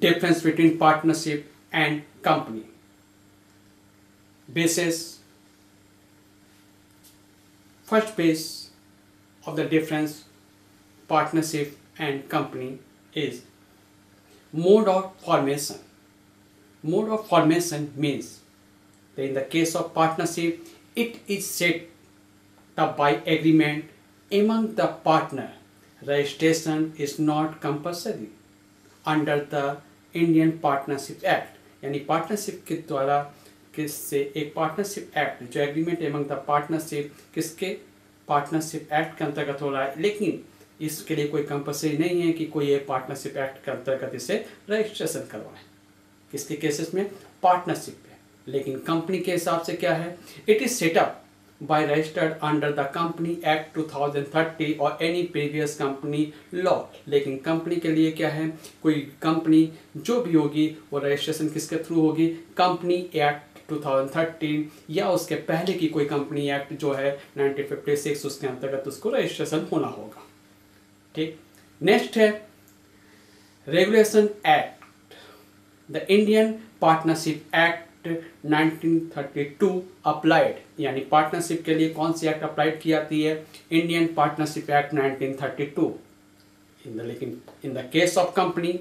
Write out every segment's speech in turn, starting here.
difference between partnership and company. Basis first base of the difference partnership and company is mode of formation. Mode of formation means that in the case of partnership, it is set up by agreement among the partner. Registration is not compulsory under the Indian partnership act यानी partnership के द्वारा किससे? एक partnership act जो agreement among the partnership किसके partnership act के अंतर्गत हो रहा है। लेकिन इसके लिए कोई कंपलसरी नहीं है कि कोई ये पार्टनरशिप एक्ट के अंतर्गत इसे रजिस्ट्रेशन करवाए। किसके केसेस में? पार्टनरशिप पे। लेकिन कंपनी के हिसाब से क्या है? It is setup by registered under the Company Act 2030 और एनी प्रीवियस कंपनी लॉ लेकिन कंपनी के लिए क्या है? कोई कंपनी जो भी होगी, वो रजिस्ट्रेशन किसके थ्रू होगी? कंपनी एक्ट 2013 या उसके पहले की कोई कंपनी एक्ट जो है 1956 उसके अंतर्गत उसको रजिस्ट्रेशन होना होगा। ठीक? नेक्स्ट है regulation act the Indian partnership act 1932 applied यानी पार्टनरशिप के लिए कौन सी एक्ट अप्लाइड की जाती है? Indian partnership act 1932 in the लेकिन in the case of company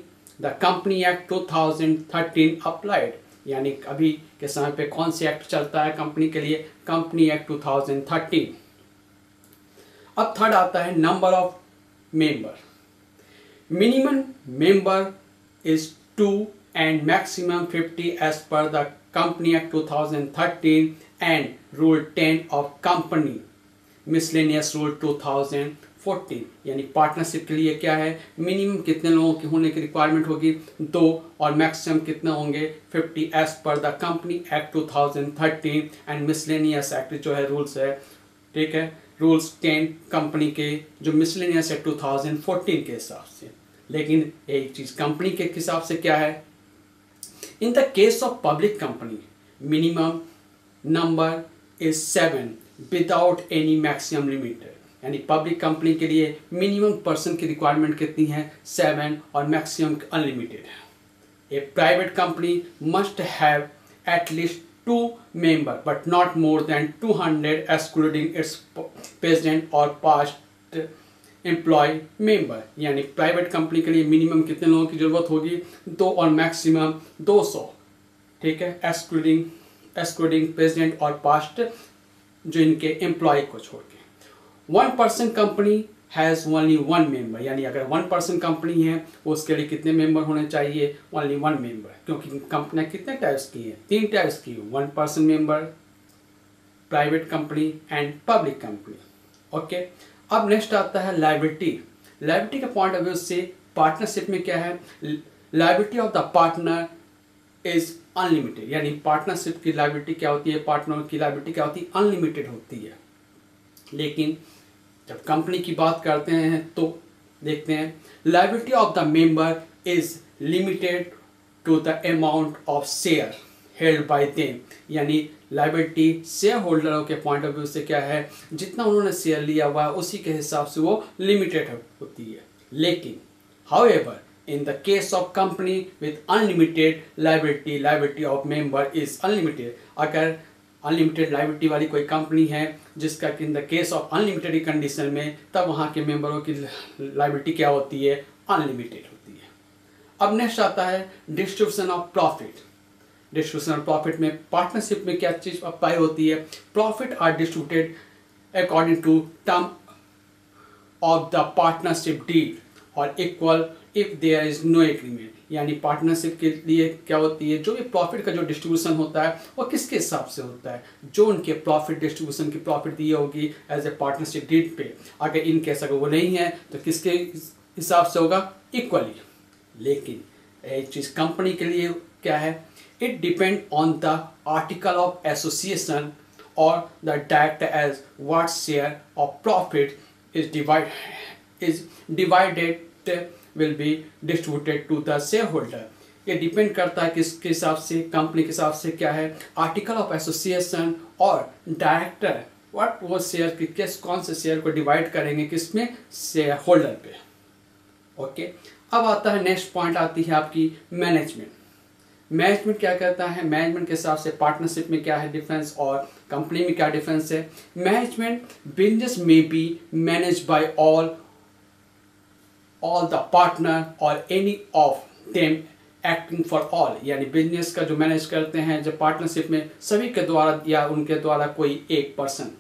the company act 2013 applied यानी अभी के समय पे कौन सी एक्ट चलता है कंपनी के लिए? कंपनी एक्ट 2013 अब थर्ड आता है number of member minimum member is two and maximum 50 as per the Company Act 2013 and Rule 10 of Company. Miscellaneous Rule 2014 यानी पार्टनरशिप के लिए क्या है? मिनिमम कितने लोगों की होने की रिक्वायरमेंट होगी? दो और मैक्सिमम कितने होंगे? 50 as per the company act 2013 and miscellaneous act जो है रूल्स है। ठीक है? रूल्स 10 कंपनी के, जो मिसलेनियस है 2014 के हिसाब से। लेकिन एक चीज़ कंपनी के हिसाब से क्या है? In the case of public company, minimum number is seven without any maximum limit. यानी पब्लिक कंपनी के लिए मिनिमम पर्सन की रिक्वायरमेंट कितनी है सेवन और मैक्सिमम अनलिमिटेड है a private company must have at least two member but not more than two hundred excluding its president और past employ member यानी प्राइवेट कंपनी के लिए मिनिमम कितने लोगों की ज़रूरत होगी? दो और मैक्सिमम 200 ठीक है? एक्सक्लूडिंग एक्सक्लूडिंग प्रेसिडेंट और पास्ट जो इनके एम्प्लॉय को छोड़ के। One person company has only one member यानी अगर वन पर्सन कंपनी है उसके लिए कितने मेंबर होने चाहिए? ओनली वन मेंबर क्योंकि कंपनियाँ कितने टाइप्स की हैं? तीन टाइप्स की one person member private company and public company okay अब नेक्स्ट आता है लाइबिलिटी लाइबिलिटी के पॉइंट ऑफ़ व्यू से पार्टनरशिप में क्या है? Liability of the partner is unlimited यानी पार्टनरशिप की लाइबिलिटी क्या होती है? पार्टनर की लाइबिलिटी क्या होती है? अनलिमिटेड होती है. लेकिन जब कंपनी की बात करते हैं तो देखते हैं liability of the member is limited to the amount of share held by them यानी लाइबिलिटी शेयर होल्डरों के पॉइंट ऑफ़ व्यू से क्या है? जितना उन्होंने शेयर लिया हुआ है, उसी के हिसाब से वो लिमिटेड होती है। लेकिन however in the case of company with unlimited liability liability of member is unlimited अगर अनलिमिटेड लाइबिलिटी वाली कोई कंपनी है, जिसका कि in the case of unlimited condition में, तब वहाँ के मेंबरों की लाइबिलिटी क्या होती है? अनलिमिटेड होती है। अब नेक्स्ट आता है distribution of profit distribution profit में पार्टनरशिप में क्या चीज़ अप्लाई होती है? Profit are distributed according to term of the partnership deed और equal if there is no agreement यानी पार्टनरशिप के लिए क्या होती है? जो भी प्रॉफिट का जो डिस्ट्रीब्यूशन होता है, वो किसके हिसाब से होता है? जो उनके प्रॉफिट डिस्ट्रीब्यूशन की प्रॉफिट दी होगी एज ए पार्टनरशिप डीड पे। अगर इन केस अगर वो नहीं है तो किसके हिसाब से होगा? इक्वली लेकिन, एक चीज़ कंपनी के लिए क्या है? It depend on the article of association or the director as what share of profit is divided is divided will be distributed to the shareholder ये डिपेंड करता है किसके हिसाब से कंपनी के हिसाब से क्या है आर्टिकल ऑफ़ एसोसिएशन और डायरेक्टर व्हाट वो शेयर की किस कौन से शेयर को डिवाइड करेंगे किसमें शेयर होल्डर पे ओके okay? अब आता है नेक्स्ट पॉइंट आती है आपकी मैनेजमेंट मैनेजमेंट क्या करता है? मैनेजमेंट के हिसाब से पार्टनरशिप में क्या है डिफरेंस और कंपनी में क्या डिफरेंस है? मैनेजमेंट बिज़नेस में be manage by all all the partner और any of them acting for all यानी बिज़नेस का जो मैनेज करते हैं, जब पार्टनरशिप में सभी के द्वारा या उनके द्वारा कोई एक पर्सन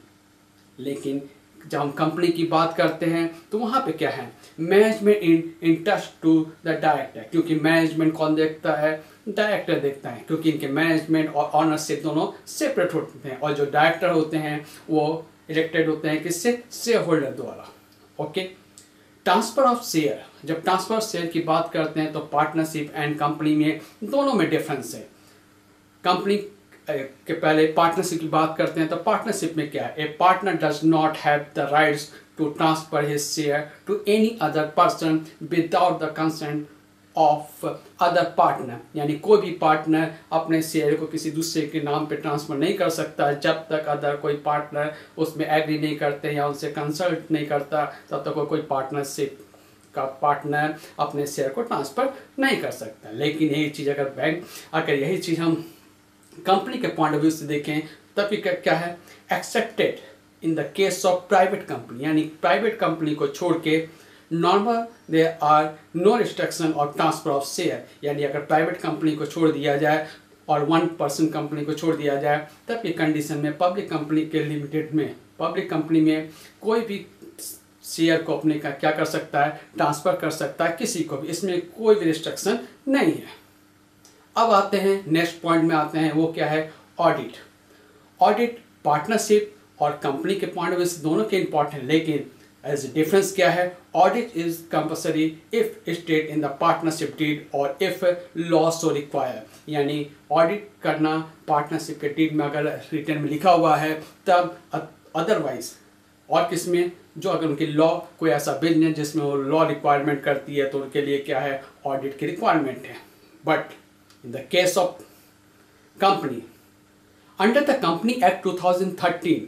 लेकिन जब हम कंपनी की बात करते हैं तो वहाँ पे क्या है? Management in touch to the director क्योंकि मैनेजमेंट कौन देखता है? डायरेक्टर देखता है, क्योंकि इनके मैनेजमेंट और ऑनरशिप दोनों सेपरेट होते हैं। और जो डायरेक्टर होते हैं, वो इलेक्टेड होते हैं किससे? शेयर होल्डर द्वारा। ओके ट्रांसफ़र ऑफ़ शेयर जब ट्रांसफ़र ऑफ़ शेयर की बात करते हैं तो पार्टनरशिप एंड कंपनी में दोनों में डिफरेंस है। कंपनी के पहले पार्टनरशिप की बात करते हैं तो पार्टनरशिप में क्या है? A partner does not have the rights to transfer his share to any other person without the consent of other partner यानी कोई भी पार्टनर अपने शेयर को किसी दूसरे के नाम पे ट्रांसफ़र नहीं कर सकता। जब तक अदर कोई पार्टनर उसमें एग्री नहीं करते या उनसे कंसल्ट नहीं करता, तब तक वो कोई पार्टनरशिप का पार्टनर अपने शेयर को ट्रांसफ़र नहीं कर सकता। लेकिन यही चीज़ अगर बैंक अगर यही चीज़ हम कंपनी के पॉइंट ऑफ़ व्यू से देखें, तब क्या है? Excepted in the case of private company यानी प्राइवेट कंपनी को छोड़ के normal there are no restriction और ट्रांसफ़र ऑफ़ शेयर यानी अगर प्राइवेट कंपनी को छोड़ दिया जाए और वन पर्सन कंपनी को छोड़ दिया जाए, तब ये कंडीशन में पब्लिक कंपनी के लिमिटेड में पब्लिक कंपनी में कोई भी शेयर को अपने का क्या कर सकता है ट्रांसफ़र कर सकता है किसी को भी। इसमें कोई भी रिस्ट्रक्शन नहीं है। अब आते हैं नेक्स्ट पॉइंट में आते हैं, वो क्या है? ऑडिट ऑडिट पार्टनरशिप और कंपनी के पॉइंट ऑफ़ व्यू दोनों के इंपॉर्टेंट लेकिन एज ए डिफरेंस क्या है? Audit is compulsory if state in the partnership deed और इफ़ लॉ सो रिक्वायर यानी ऑडिट करना पार्टनरशिप के डीड में अगर रिटर्न में लिखा हुआ है तब अदरवाइज़ और किसमें जो अगर उनकी लॉ कोई ऐसा बिज़नेस जिसमें वो लॉ रिक्वायरमेंट करती है तो उनके लिए क्या है? ऑडिट की रिक्वायरमेंट है। But In the case of company, under the Company Act 2013,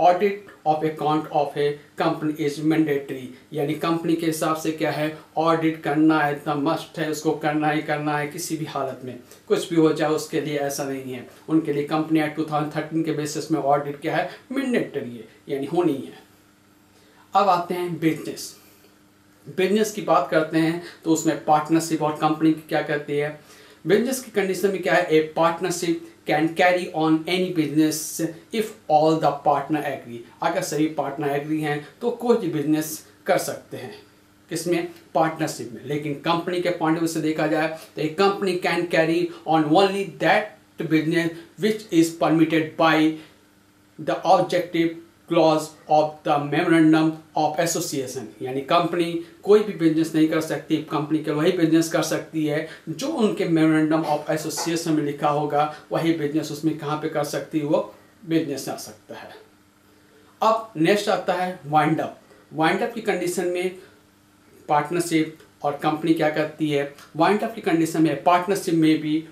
audit of account of a company is mandatory यानी कंपनी के हिसाब से क्या है? ऑडिट करना है, इतना मस्ट है, उसको करना ही करना है, किसी भी हालत में। कुछ भी हो जाए, उसके लिए ऐसा नहीं है। उनके लिए कंपनी एक्ट 2013 के बेसिस में ऑडिट क्या है? मैंडेटरी है, यानी होनी है। अब आते हैं बिज़नेस बिज़नेस की बात करते हैं तो उसमें पार्टनरशिप और कंपनी क्या करती है? बिज़नेस की कंडीशन में क्या है? A partnership can carry on any business if all the partner agree अगर सभी पार्टनर एग्री हैं तो कोई भी बिज़नेस कर सकते हैं। किसमें? पार्टनरशिप में। लेकिन कंपनी के पॉइंट से देखा जाए तो एक company can carry on only that business which is permitted by the objective clause of the memorandum of association यानी कंपनी कोई भी बिज़नेस नहीं कर सकती कंपनी के वही बिज़नेस कर सकती है, जो उनके मेमोरेंडम ऑफ़ एसोसिएशन में लिखा होगा, वही बिज़नेस उसमें कहाँ पे कर सकती है, वो बिज़नेस आ सकता है। अब नेक्स्ट आता है वाइंड अप वाइंड अप की कंडीशन में पार्टनरशिप और कंपनी क्या करती है? वाइंड अप की कंडीशन में पार्टनरशिप में भी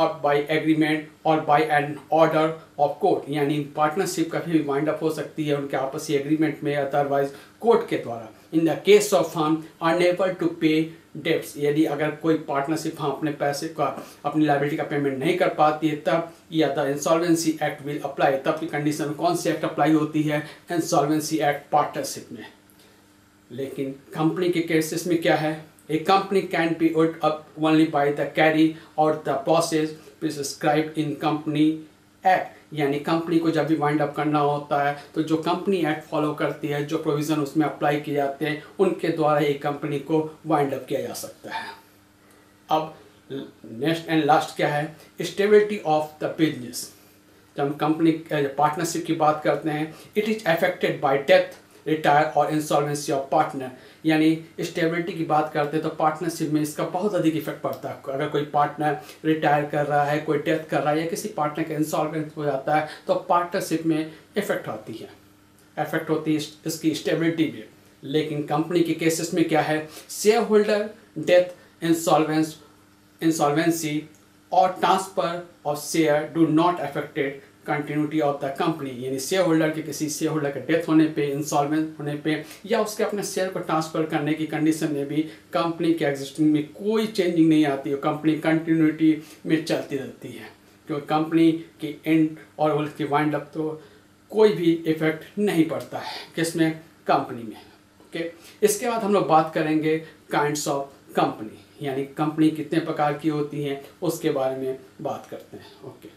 अप बाय एग्रीमेंट और by an order of court यानी पार्टनरशिप कभी भी वाइंड अप हो सकती है उनके आपसी एग्रीमेंट में अदरवाइज़ कोर्ट के द्वारा. In the case of firm unable to pay debts यदि अगर कोई पार्टनरशिप हम अपने पैसे का, अपनी लाइबिलिटी का पेमेंट नहीं कर पाती है, तब या the insolvency act will apply तब की कंडीशन में कौन सी एक्ट अप्लाई होती है? इंसॉल्वेंसी एक्ट पार्टनरशिप में. लेकिन कंपनी के केसेस में क्या है? A company can be put up only by the carry or the process prescribed in company act. यानी कंपनी को जब भी वाइंड अप करना होता है तो जो कंपनी एक्ट फॉलो करती है, जो प्रोविज़न उसमें अप्लाई किए जाते हैं, उनके द्वारा ही कंपनी को वाइंड अप किया जा सकता है। अब नेक्स्ट एंड लास्ट क्या है? स्टेबिलिटी ऑफ़ द बिज़नेस जब हम कंपनी पार्टनरशिप की बात करते हैं it is affected by death retire और इंसॉल्वेंसी ऑफ़ पार्टनर यानी स्टेबिलिटी की बात करते हैं तो पार्टनरशिप में इसका बहुत अधिक इफ़ेक्ट पड़ता है। अगर कोई पार्टनर रिटायर कर रहा है, कोई डेथ कर रहा है या किसी पार्टनर का इंसॉल्वेंस हो जाता है तो पार्टनरशिप में इफ़ेक्ट होती है। इफ़ेक्ट होती है इसकी स्टेबिलिटी में। लेकिन कंपनी के केसेस में क्या है? Share holder death insolvence insolvency और transfer of share do not affected continuity of the company यानी शेयर होल्डर के किसी शेयर होल्डर के डेथ होने पे इंसॉल्वेंट होने पे, या उसके अपने शेयर को ट्रांसफ़र करने की कंडीशन में भी कंपनी के एग्जिस्टिंग में कोई चेंजिंग नहीं आती है कंपनी कंटिन्यूटी में चलती रहती है। क्योंकि कंपनी की एंड और उसकी वाइंड अप तो कोई भी इफ़ेक्ट नहीं पड़ता है किसमें? कंपनी में। ओके इसके बाद हम लोग बात करेंगे काइंड्स ऑफ़ कंपनी यानी कंपनी कितने प्रकार की होती हैं, उसके बारे में बात करते हैं। ओके